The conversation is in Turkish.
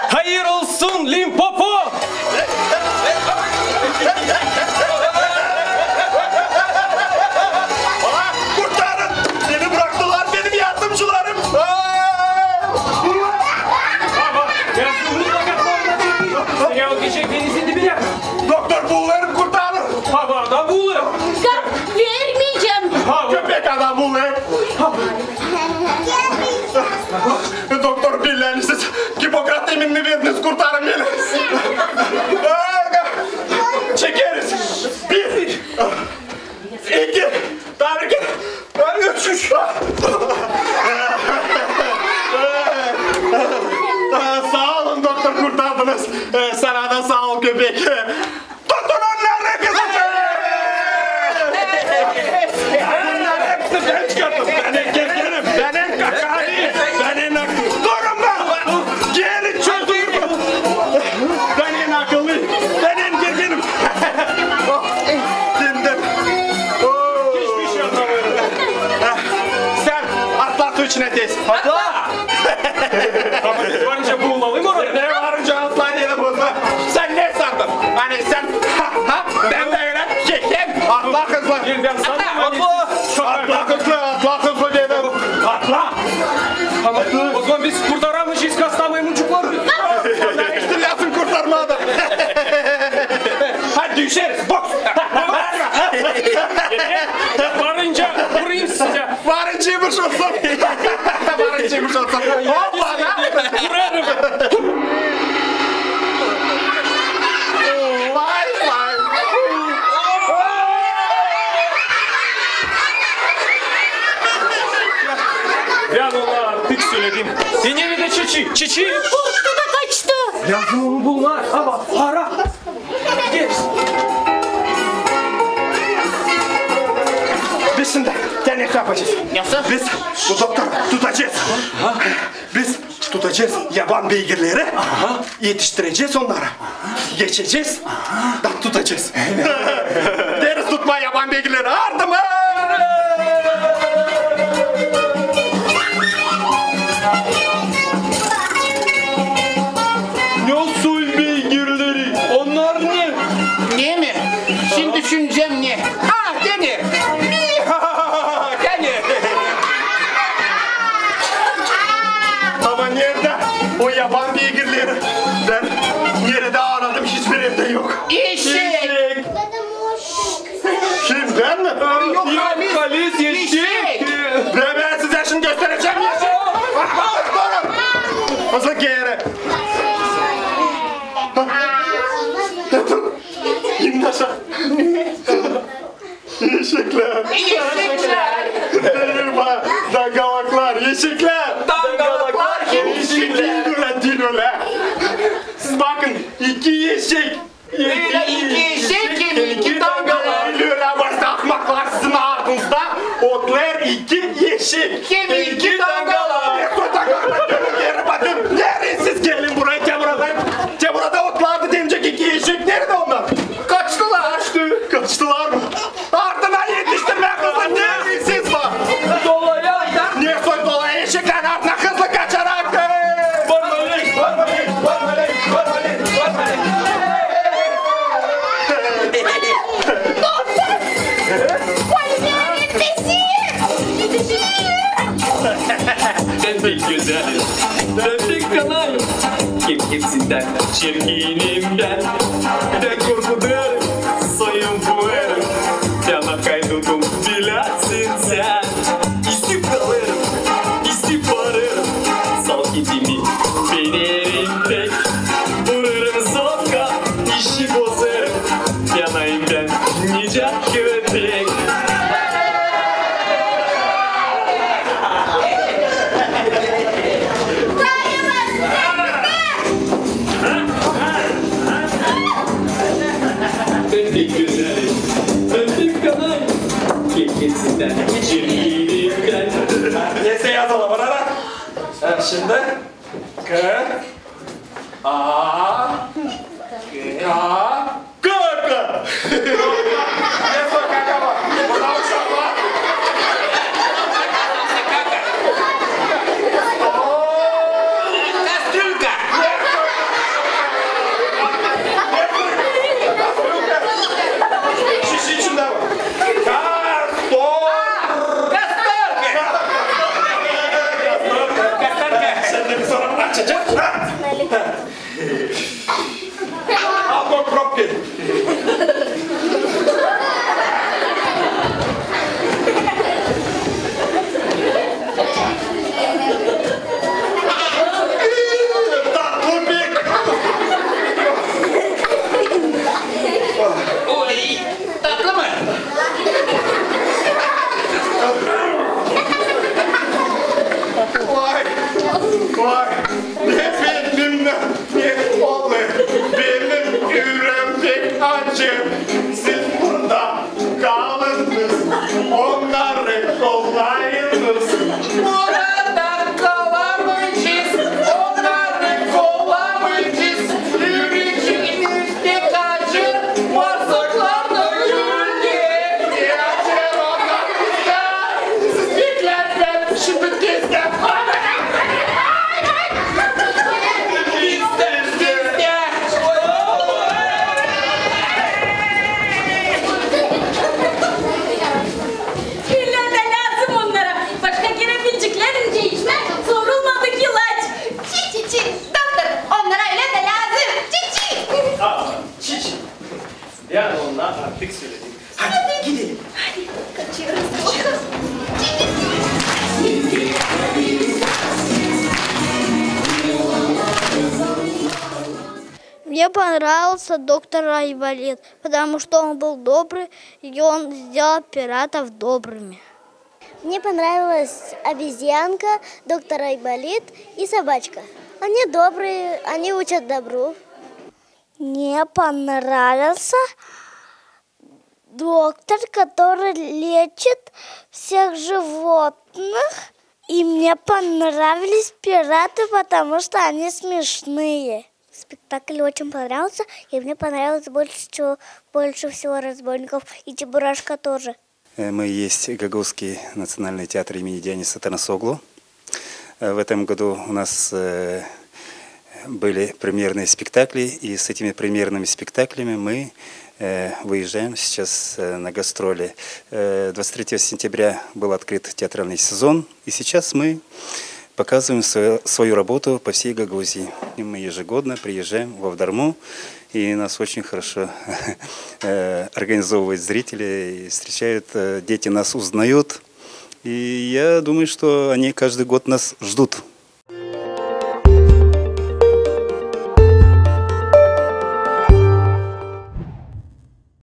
Hayır olsun Limpopo. Kurtarın! Beni bıraktılar benim yardımcılarım. Aa! Ya gece denizin dibine. Doktor bullarım kurtarın. Havada buğularım. Kap vermeyeceğim. Köpek adam bullarım. Birlerini siz Hipokrat eminini verdiniz kurtarın beni. Aa, Çekeriz. Bir. İki. Tarık. Üç. Üç. Sağ olun doktor kurtardınız. Ee, Sana da sağ ol köpek. Tutun onları kısaca. Bunlar hepsi ben çıkarttım. Tez. Atla. Ama biz varınca buğulalım oraya. Ne varınca atla diye burada. Sen ne sandın? Hani sen ha ha ben de öyle kekem. Atla kızlar. Birden sandım. Atla. Atla Varıncıymış olsun. Varıncıymış olsun. Hoppa ya. Vurarım. Vay vay. Ya Allah artık söyledim. Dinleyin de çiçi. Çiçi. Korktu da kaçtı. Yazın bunlar ama para. Denek yapacağız. Nasıl? Biz bu doktor tutacağız. Biz tutacağız yaban beygirleri. Yetiştireceğiz onları. Geçeceğiz. Da tutacağız. Deriz tutma yaban beygirleri. Ardıma. Hiçbirinde yok. Eşek. Kim ben mi? Yok Halis. Halis Eşek. yeşil. Ve ben size şimdi göstereceğim yeşil. Durun. Nasıl geri? İn aşağı. Yeşikler. Eşekler. Delirme. Dangalaklar. Yeşikler. shit. Give me, give güzel Döndük kalayım Kim kimsin der çirkinim der Bir de korkudur A. A. Caca! ponga a recobar Мне понравился доктор Айболит, потому что он был добрый, и он сделал пиратов добрыми. Мне понравилась обезьянка, доктор Айболит и собачка. Они добрые, они учат добру. Мне понравился доктор, который лечит всех животных. И мне понравились пираты, потому что они смешные. Спектакль очень понравился, и мне понравилось больше, всего, больше всего разбойников, и Чебурашка тоже. Э, Мы есть Гаговский национальный театр имени Дениса Танасоглу. Э, В этом году у нас э, были премьерные спектакли, и с этими премьерными спектаклями мы выезжаем сейчас на гастроли. Э, 23 сентября был открыт театральный сезон, и сейчас мы показываем свою, работу по всей Гагаузии. И мы ежегодно приезжаем в Авдарму, и нас очень хорошо э, организовывают зрители, и встречают, э, дети нас узнают. И я думаю, что они каждый год нас ждут.